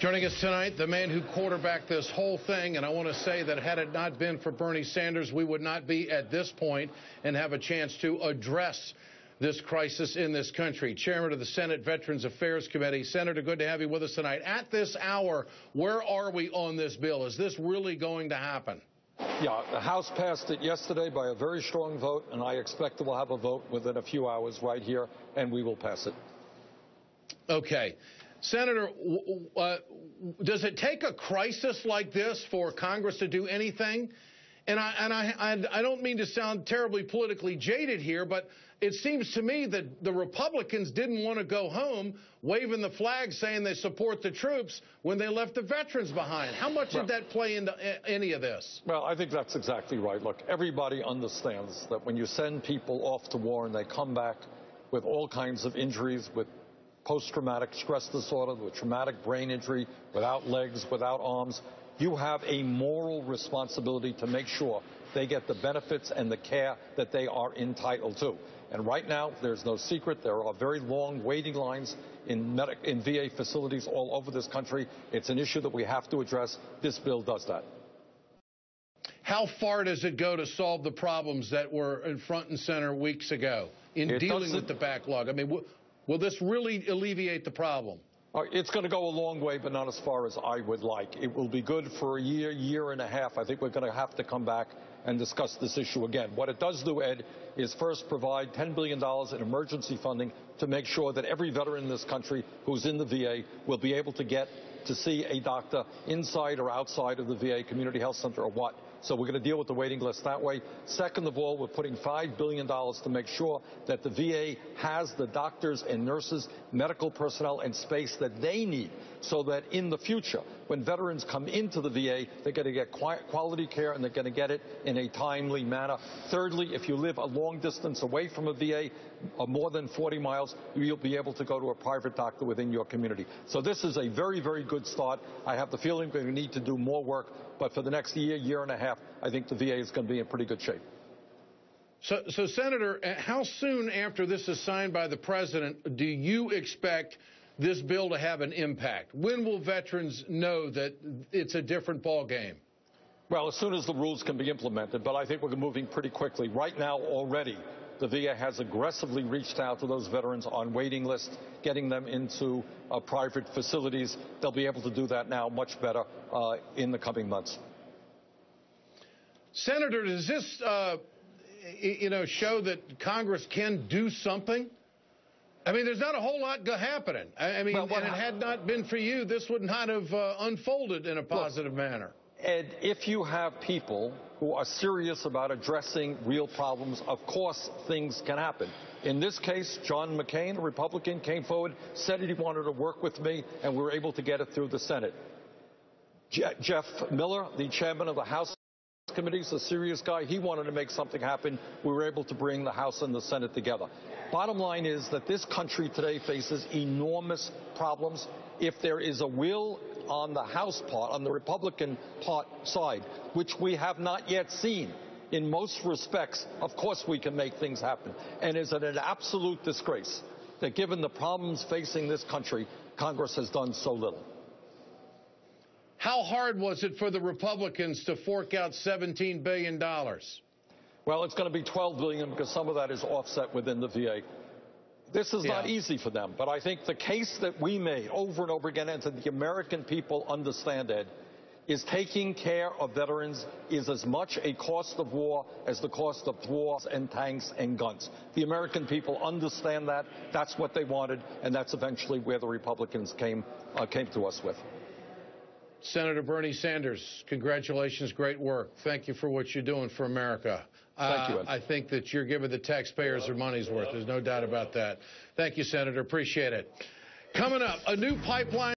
Joining us tonight, the man who quarterbacked this whole thing, and I want to say that had it not been for Bernie Sanders, we would not be at this point and have a chance to address this crisis in this country. Chairman of the Senate Veterans Affairs Committee. Senator, good to have you with us tonight. At this hour, where are we on this bill? Is this really going to happen? Yeah, the House passed it yesterday by a very strong vote, and I expect that we'll have a vote within a few hours right here, and we will pass it. Okay. Senator, uh, does it take a crisis like this for Congress to do anything? And I, and I, I don't mean to sound terribly politically jaded here, but it seems to me that the Republicans didn't want to go home waving the flag saying they support the troops when they left the veterans behind. How much did that play into any of this? Well, I think that's exactly right. Look, everybody understands that when you send people off to war and they come back with all kinds of injuries, with post-traumatic stress disorder, with traumatic brain injury, without legs, without arms, you have a moral responsibility to make sure they get the benefits and the care that they are entitled to. And right now, there's no secret, there are very long waiting lines in, in VA facilities all over this country. It's an issue that we have to address. This bill does that. How far does it go to solve the problems that were in front and center weeks ago in it dealing with the backlog? I mean, will this really alleviate the problem? It's going to go a long way, but not as far as I would like. It will be good for a year, year and a half. I think we're going to have to come back and discuss this issue again. What it does do, Ed, is first provide $10 billion in emergency funding to make sure that every veteran in this country who's in the VA will be able to get to see a doctor inside or outside of the VA community health center or what so we're going to deal with the waiting list that way. Second of all, we're putting $5 billion to make sure that the VA has the doctors and nurses, medical personnel, and space that they need so that in the future, when veterans come into the VA, they're going to get quality care and they're going to get it in a timely manner. Thirdly, if you live a long distance away from a VA, more than 40 miles, you'll be able to go to a private doctor within your community. So this is a very, very good start. I have the feeling to need to do more work, but for the next year, year and a half, I think the VA is going to be in pretty good shape. So, so, Senator, how soon after this is signed by the president do you expect this bill to have an impact? When will veterans know that it's a different ball game? Well, as soon as the rules can be implemented, but I think we're moving pretty quickly. Right now, already, the VA has aggressively reached out to those veterans on waiting lists, getting them into uh, private facilities. They'll be able to do that now much better uh, in the coming months. Senator, does this, uh, you know, show that Congress can do something? I mean, there's not a whole lot happening. I, mean, well, and it had not been for you, this would not have uh, unfolded in a positive manner. Ed, if you have people who are serious about addressing real problems, of course things can happen. In this case, John McCain, a Republican, came forward, said he wanted to work with me, and we were able to get it through the Senate. Je Jeff Miller, the chairman of the House committee is a serious guy. He wanted to make something happen. We were able to bring the House and the Senate together. Bottom line is that this country today faces enormous problems. If there is a will on the House part, on the Republican part side, which we have not yet seen, in most respects, of course we can make things happen. And is it an absolute disgrace that given the problems facing this country, Congress has done so little? How hard was it for the Republicans to fork out $17 billion? Well, it's going to be 12 billion because some of that is offset within the VA. This is yeah. not easy for them, but I think the case that we made over and over again and that the American people understand, Ed, is taking care of veterans is as much a cost of war as the cost of wars and tanks and guns. The American people understand that. That's what they wanted, and that's eventually where the Republicans came, uh, came to us with. Senator Bernie Sanders, congratulations, great work. Thank you for what you're doing for America. Thank you, Ed. Uh, I think that you're giving the taxpayers their money's worth. There's no doubt about that. Thank you, Senator. Appreciate it. Coming up, a new pipeline.